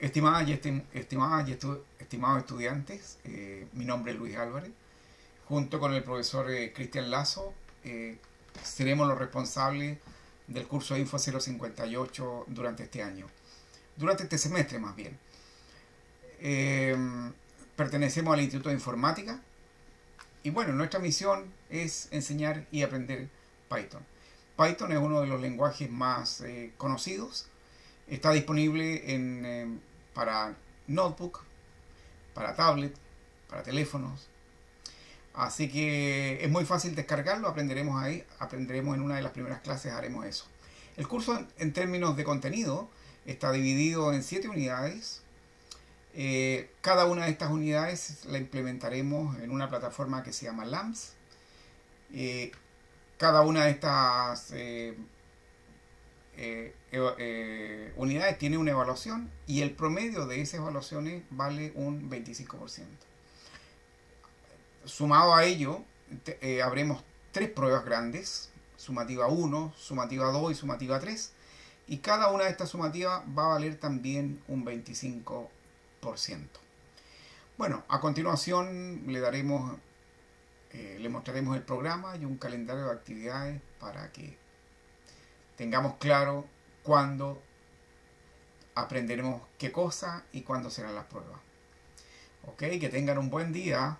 Estimadas y, estimados estudiantes, eh, mi nombre es Luis Álvarez. Junto con el profesor eh, Cristian Lazo, eh, seremos los responsables del curso Info 058 durante este año, durante este semestre más bien. pertenecemos al Instituto de Informática y bueno, nuestra misión es enseñar y aprender Python. Python es uno de los lenguajes más conocidos. Está disponible en para notebook, para tablet, para teléfonos. Así que es muy fácil descargarlo, aprenderemos ahí, aprenderemos en una de las primeras clases, haremos eso. El curso en términos de contenido está dividido en siete unidades. Eh, cada una de estas unidades la implementaremos en una plataforma que se llama LAMS. Eh, cada una de estas eh, eh, eh, unidades tiene una evaluación y el promedio de esas evaluaciones vale un 25%. Sumado a ello, eh, habremos tres pruebas grandes, sumativa 1, sumativa 2 y sumativa 3, y cada una de estas sumativas va a valer también un 25%. Bueno, a continuación le daremos, le mostraremos el programa y un calendario de actividades para que tengamos claro cuándo aprenderemos qué cosa y cuándo serán las pruebas. Ok, que tengan un buen día.